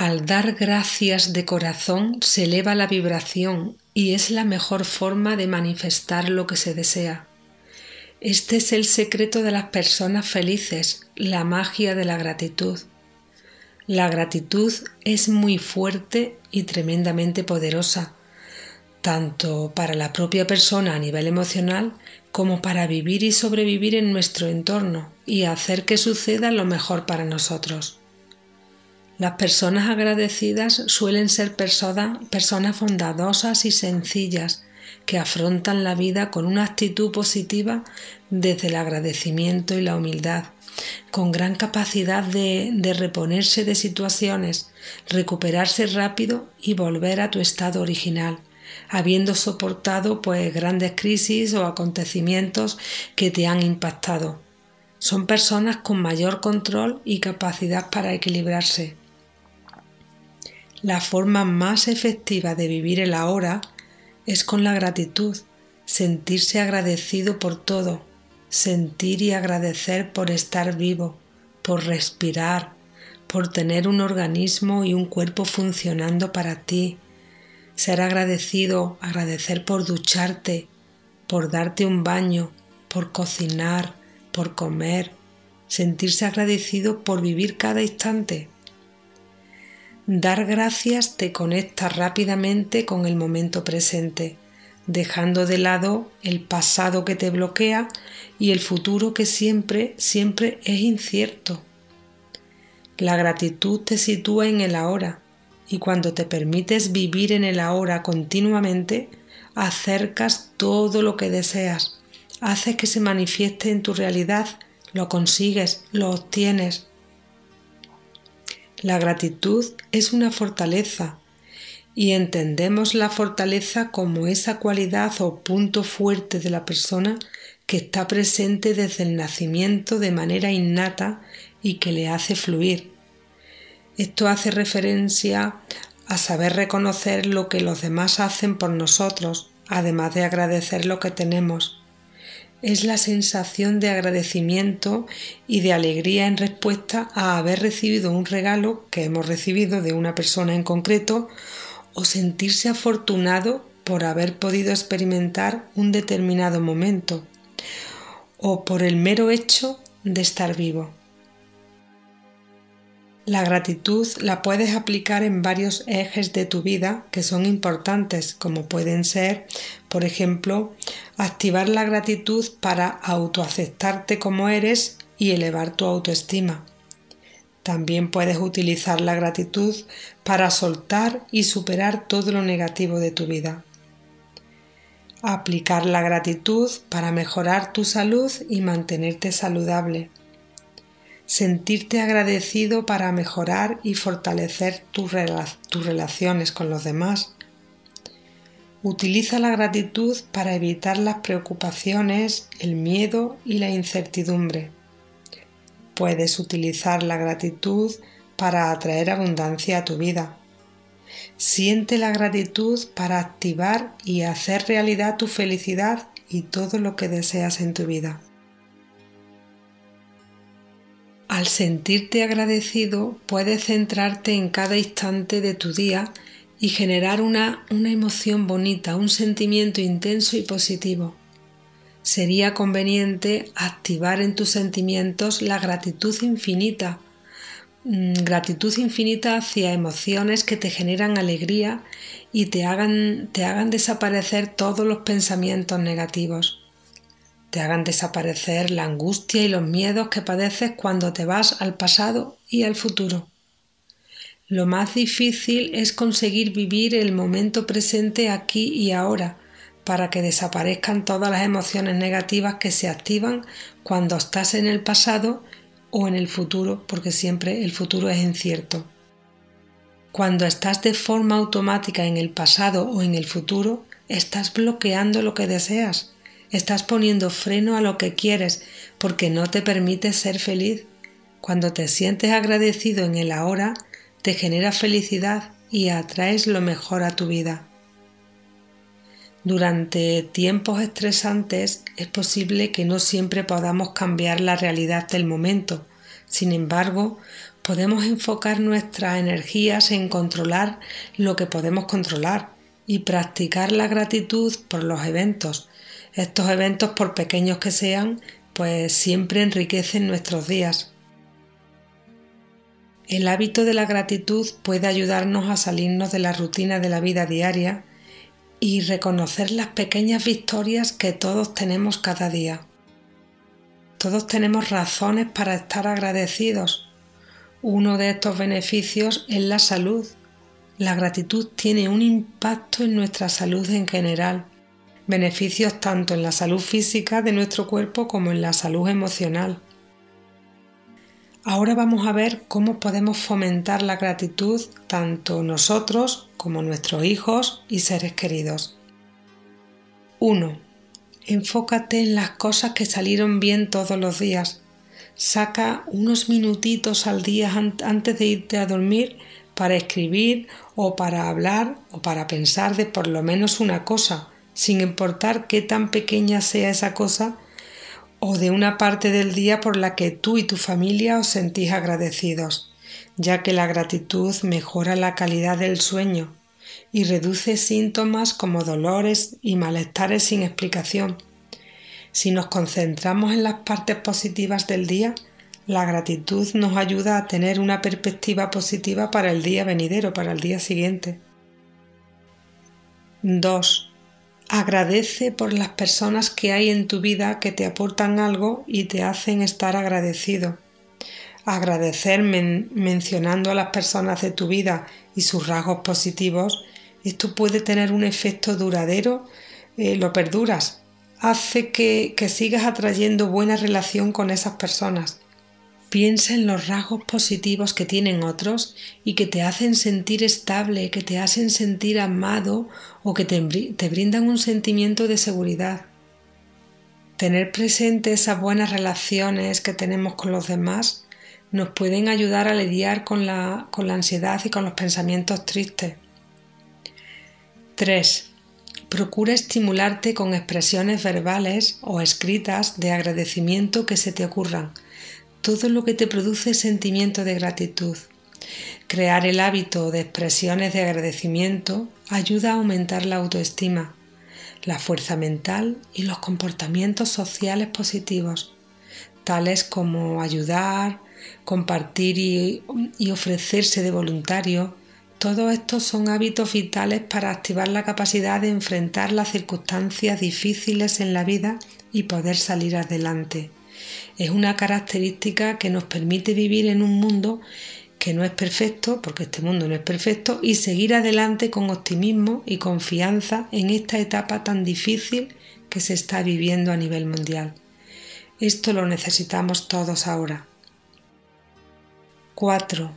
Al dar gracias de corazón se eleva la vibración y es la mejor forma de manifestar lo que se desea. Este es el secreto de las personas felices, la magia de la gratitud. La gratitud es muy fuerte y tremendamente poderosa, tanto para la propia persona a nivel emocional como para vivir y sobrevivir en nuestro entorno y hacer que suceda lo mejor para nosotros. Las personas agradecidas suelen ser personas bondadosas y sencillas que afrontan la vida con una actitud positiva desde el agradecimiento y la humildad, con gran capacidad de, de, reponerse de situaciones, recuperarse rápido y volver a tu estado original, habiendo soportado pues grandes crisis o acontecimientos que te han impactado. Son personas con mayor control y capacidad para equilibrarse, la forma más efectiva de vivir el ahora es con la gratitud, sentirse agradecido por todo, sentir y agradecer por estar vivo, por respirar, por tener un organismo y un cuerpo funcionando para ti, ser agradecido, agradecer por ducharte, por darte un baño, por cocinar, por comer, sentirse agradecido por vivir cada instante. Dar gracias te conecta rápidamente con el momento presente, dejando de lado el pasado que te bloquea y el futuro que siempre, siempre es incierto. La gratitud te sitúa en el ahora y cuando te permites vivir en el ahora continuamente, acercas todo lo que deseas, haces que se manifieste en tu realidad, lo consigues, lo obtienes, la gratitud es una fortaleza y entendemos la fortaleza como esa cualidad o punto fuerte de la persona que está presente desde el nacimiento de manera innata y que le hace fluir. Esto hace referencia a saber reconocer lo que los demás hacen por nosotros, además de agradecer lo que tenemos es la sensación de agradecimiento y de alegría en respuesta a haber recibido un regalo que hemos recibido de una persona en concreto o sentirse afortunado por haber podido experimentar un determinado momento o por el mero hecho de estar vivo. La gratitud la puedes aplicar en varios ejes de tu vida que son importantes, como pueden ser, por ejemplo, activar la gratitud para autoaceptarte como eres y elevar tu autoestima. También puedes utilizar la gratitud para soltar y superar todo lo negativo de tu vida. Aplicar la gratitud para mejorar tu salud y mantenerte saludable sentirte agradecido para mejorar y fortalecer tus, relaciones con los demás. Utiliza la gratitud para evitar las preocupaciones, el miedo y la incertidumbre. Puedes utilizar la gratitud para atraer abundancia a tu vida. Siente la gratitud para activar y hacer realidad tu felicidad y todo lo que deseas en tu vida. Al sentirte agradecido puedes centrarte en cada instante de tu día y generar una, una emoción bonita, un sentimiento intenso y positivo. Sería conveniente activar en tus sentimientos la gratitud infinita, mm, gratitud infinita hacia emociones que te generan alegría y te hagan, te hagan desaparecer todos los pensamientos negativos te hagan desaparecer la angustia y los miedos que padeces cuando te vas al pasado y al futuro. Lo más difícil es conseguir vivir el momento presente aquí y ahora, para que desaparezcan todas las emociones negativas que se activan cuando estás en el pasado o en el futuro, porque siempre el futuro es incierto. Cuando estás de forma automática en el pasado o en el futuro, estás bloqueando lo que deseas Estás poniendo freno a lo que quieres porque no te permite ser feliz. Cuando te sientes agradecido en el ahora, te genera felicidad y atraes lo mejor a tu vida. Durante tiempos estresantes es posible que no siempre podamos cambiar la realidad del momento. Sin embargo, podemos enfocar nuestras energías en controlar lo que podemos controlar y practicar la gratitud por los eventos. Estos eventos, por pequeños que sean, pues siempre enriquecen nuestros días. El hábito de la gratitud puede ayudarnos a salirnos de la rutina de la vida diaria y reconocer las pequeñas victorias que todos tenemos cada día. Todos tenemos razones para estar agradecidos. Uno de estos beneficios es la salud. La gratitud tiene un impacto en nuestra salud en general, beneficios tanto en la salud física de nuestro cuerpo como en la salud emocional. Ahora vamos a ver cómo podemos fomentar la gratitud tanto nosotros como nuestros hijos y seres queridos. 1. Enfócate en las cosas que salieron bien todos los días. Saca unos minutitos al día antes de irte a dormir para escribir o para hablar o para pensar de por lo menos una cosa, sin importar qué tan pequeña sea esa cosa o de una parte del día por la que tú y tu familia os sentís agradecidos, ya que la gratitud mejora la calidad del sueño y reduce síntomas como dolores y malestares sin explicación. Si nos concentramos en las partes positivas del día, la gratitud nos ayuda a tener una perspectiva positiva para el día venidero, para el día siguiente. 2. Agradece por las personas que hay en tu vida que te aportan algo y te hacen estar agradecido. Agradecer mencionando a las personas de tu vida y sus rasgos positivos, esto puede tener un efecto duradero, eh, lo perduras, hace que sigas atrayendo buena relación con esas personas. Piensa en los rasgos positivos que tienen otros y que te hacen sentir estable, que te hacen sentir amado o que te, brindan un sentimiento de seguridad. Tener presente esas buenas relaciones que tenemos con los demás nos pueden ayudar a lidiar con la, con la ansiedad y con los pensamientos tristes. 3. Procura estimularte con expresiones verbales o escritas de agradecimiento que se te ocurran todo lo que te produce sentimiento de gratitud. Crear el hábito de expresiones de agradecimiento ayuda a aumentar la autoestima, la fuerza mental y los comportamientos sociales positivos, tales como ayudar, compartir y, ofrecerse de voluntario. Todos estos son hábitos vitales para activar la capacidad de enfrentar las circunstancias difíciles en la vida y poder salir adelante es una característica que nos permite vivir en un mundo que no es perfecto, porque este mundo no es perfecto, y seguir adelante con optimismo y confianza en esta etapa tan difícil que se está viviendo a nivel mundial. Esto lo necesitamos todos ahora. 4.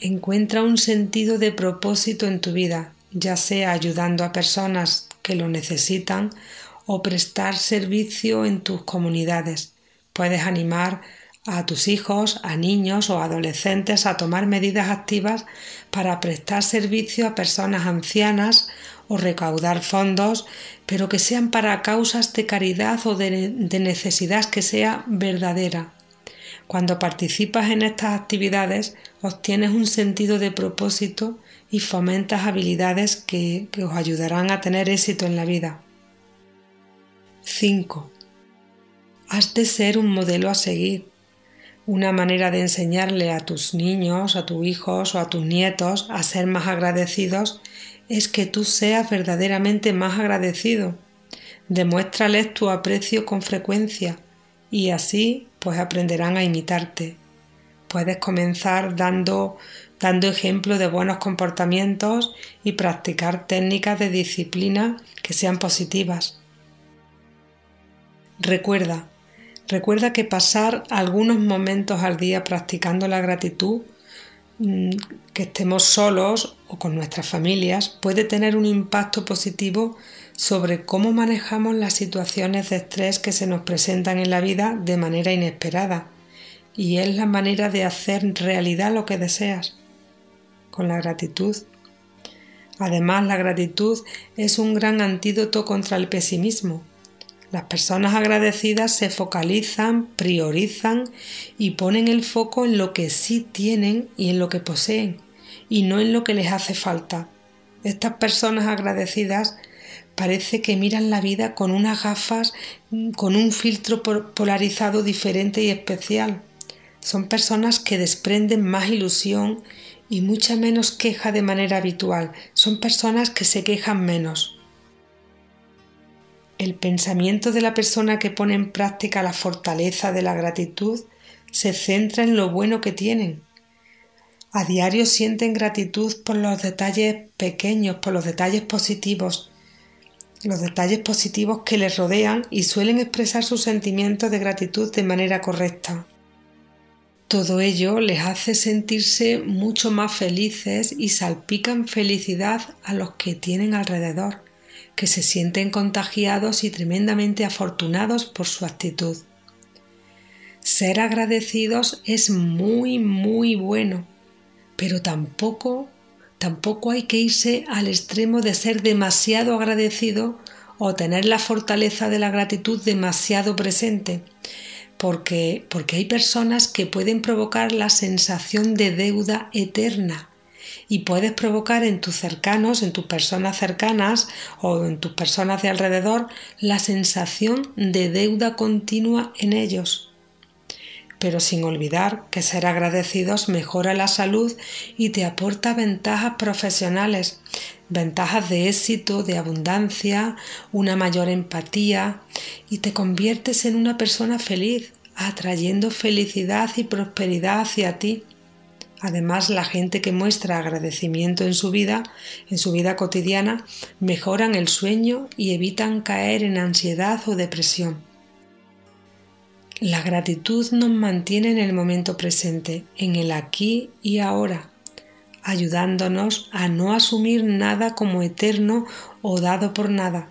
Encuentra un sentido de propósito en tu vida, ya sea ayudando a personas que lo necesitan o prestar servicio en tus comunidades. Puedes animar a tus hijos, a niños o adolescentes a tomar medidas activas para prestar servicio a personas ancianas o recaudar fondos, pero que sean para causas de caridad o de, necesidad que sea verdadera. Cuando participas en estas actividades obtienes un sentido de propósito y fomentas habilidades que, que os ayudarán a tener éxito en la vida. 5 has de ser un modelo a seguir. Una manera de enseñarle a tus niños, a tus hijos o a tus nietos a ser más agradecidos es que tú seas verdaderamente más agradecido. Demuéstrales tu aprecio con frecuencia y así pues aprenderán a imitarte. Puedes comenzar dando, dando ejemplo de buenos comportamientos y practicar técnicas de disciplina que sean positivas. Recuerda, Recuerda que pasar algunos momentos al día practicando la gratitud, mm, que estemos solos o con nuestras familias, puede tener un impacto positivo sobre cómo manejamos las situaciones de estrés que se nos presentan en la vida de manera inesperada. Y es la manera de hacer realidad lo que deseas, con la gratitud. Además, la gratitud es un gran antídoto contra el pesimismo Las personas agradecidas se focalizan, priorizan y ponen el foco en lo que sí tienen y en lo que poseen, y no en lo que les hace falta. Estas personas agradecidas parece que miran la vida con unas gafas, con un filtro polarizado diferente y especial. Son personas que desprenden más ilusión y mucha menos queja de manera habitual. Son personas que se quejan menos. El pensamiento de la persona que pone en práctica la fortaleza de la gratitud se centra en lo bueno que tienen. A diario sienten gratitud por los detalles pequeños, por los detalles positivos, los detalles positivos que les rodean y suelen expresar sus sentimientos de gratitud de manera correcta. Todo ello les hace sentirse mucho más felices y salpican felicidad a los que tienen alrededor, que se sienten contagiados y tremendamente afortunados por su actitud. Ser agradecidos es muy, muy bueno, pero tampoco, tampoco hay que irse al extremo de ser demasiado agradecido o tener la fortaleza de la gratitud demasiado presente, porque, porque hay personas que pueden provocar la sensación de deuda eterna y puedes provocar en tus cercanos, en tus personas cercanas o en tus personas de alrededor la sensación de deuda continua en ellos. Pero sin olvidar que ser agradecidos mejora la salud y te aporta ventajas profesionales, ventajas de éxito, de abundancia, una mayor empatía y te conviertes en una persona feliz, atrayendo felicidad y prosperidad hacia ti. Además, la gente que muestra agradecimiento en su vida, en su vida cotidiana, mejoran el sueño y evitan caer en ansiedad o depresión. La gratitud nos mantiene en el momento presente, en el aquí y ahora, ayudándonos a no asumir nada como eterno o dado por nada.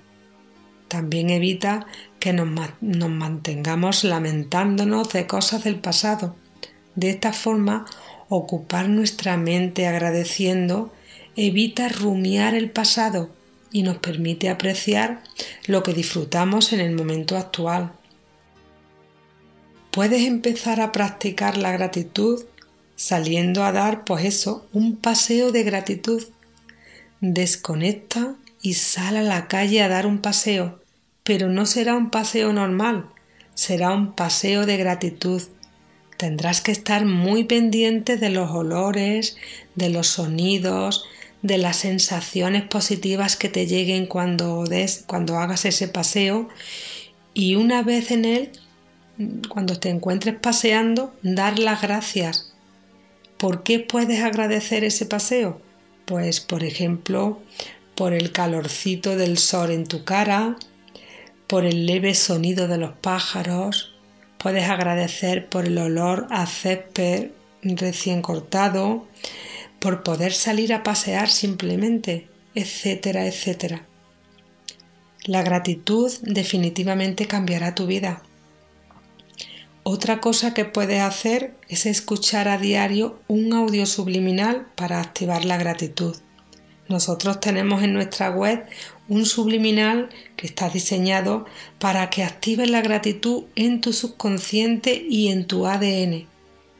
También evita que nos, mantengamos lamentándonos de cosas del pasado. De esta forma, ocupar nuestra mente agradeciendo evita rumiar el pasado y nos permite apreciar lo que disfrutamos en el momento actual. Puedes empezar a practicar la gratitud saliendo a dar, pues eso, un paseo de gratitud. Desconecta y sal a la calle a dar un paseo, pero no será un paseo normal, será un paseo de gratitud. Tendrás que estar muy pendiente de los olores, de los sonidos, de las sensaciones positivas que te lleguen cuando hagas ese paseo y una vez en él, cuando te encuentres paseando, dar las gracias ¿Por qué puedes agradecer ese paseo? Pues, por ejemplo, por el calorcito del sol en tu cara, por el leve sonido de los pájaros, puedes agradecer por el olor a césped recién cortado, por poder salir a pasear simplemente, etcétera, etcétera. La gratitud definitivamente cambiará tu vida. Otra cosa que puedes hacer es escuchar a diario un audio subliminal para activar la gratitud. Nosotros tenemos en nuestra web un subliminal que está diseñado para que actives la gratitud en tu subconsciente y en tu ADN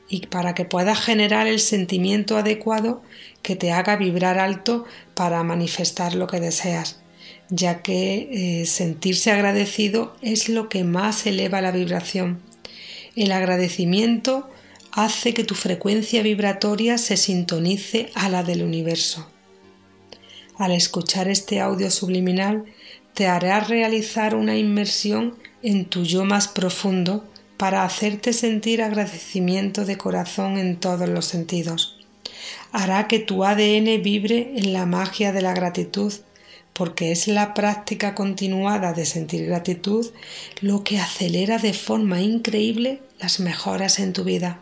y para que puedas generar el sentimiento adecuado que te haga vibrar alto para manifestar lo que deseas, ya que eh, sentirse agradecido es lo que más eleva la vibración el agradecimiento hace que tu frecuencia vibratoria se sintonice a la del universo. Al escuchar este audio subliminal, te hará realizar una inmersión en tu yo más profundo para hacerte sentir agradecimiento de corazón en todos los sentidos. Hará que tu ADN vibre en la magia de la gratitud porque es la práctica continuada de sentir gratitud lo que acelera de forma increíble las mejoras en tu vida.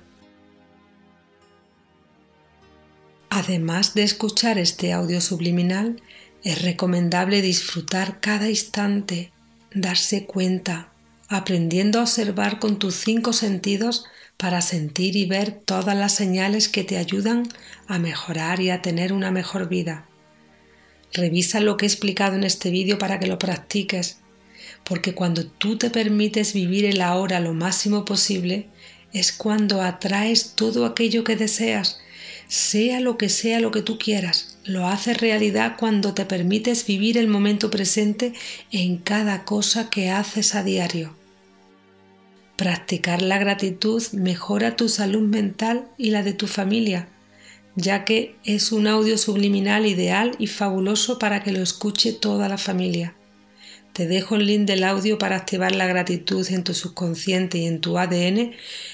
Además de escuchar este audio subliminal, es recomendable disfrutar cada instante, darse cuenta, aprendiendo a observar con tus cinco sentidos para sentir y ver todas las señales que te ayudan a mejorar y a tener una mejor vida. Revisa lo que he explicado en este vídeo para que lo practiques, porque cuando tú te permites vivir el ahora lo máximo posible, es cuando atraes todo aquello que deseas, sea lo que sea lo que tú quieras. Lo haces realidad cuando te permites vivir el momento presente en cada cosa que haces a diario. Practicar la gratitud mejora tu salud mental y la de tu familia, ya que es un audio subliminal ideal y fabuloso para que lo escuche toda la familia. Te dejo el link del audio para activar la gratitud en tu subconsciente y en tu ADN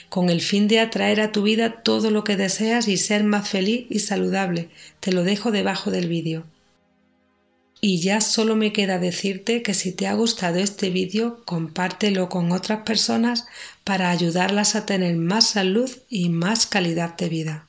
con el fin de atraer a tu vida todo lo que deseas y ser más feliz y saludable. Te lo dejo debajo del vídeo. Y ya solo me queda decirte que si te ha gustado este vídeo, compártelo con otras personas para ayudarlas a tener más salud y más calidad de vida.